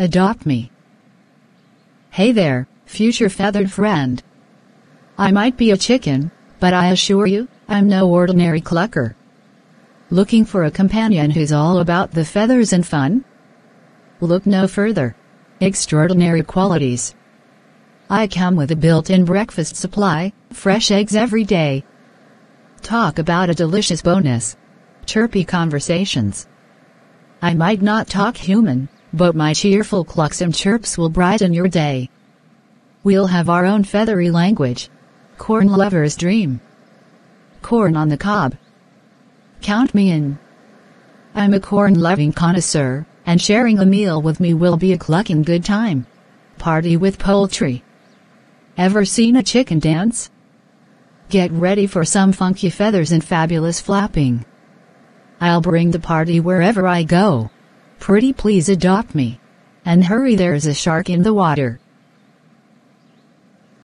Adopt me. Hey there, future feathered friend. I might be a chicken, but I assure you, I'm no ordinary clucker. Looking for a companion who's all about the feathers and fun? Look no further. Extraordinary qualities. I come with a built-in breakfast supply, fresh eggs every day. Talk about a delicious bonus. Chirpy conversations. I might not talk human, but my cheerful clucks and chirps will brighten your day. We'll have our own feathery language. Corn lover's dream. Corn on the cob. Count me in. I'm a corn-loving connoisseur, and sharing a meal with me will be a clucking good time. Party with poultry. Ever seen a chicken dance? Get ready for some funky feathers and fabulous flapping. I'll bring the party wherever I go. Pretty please adopt me. And hurry there's a shark in the water.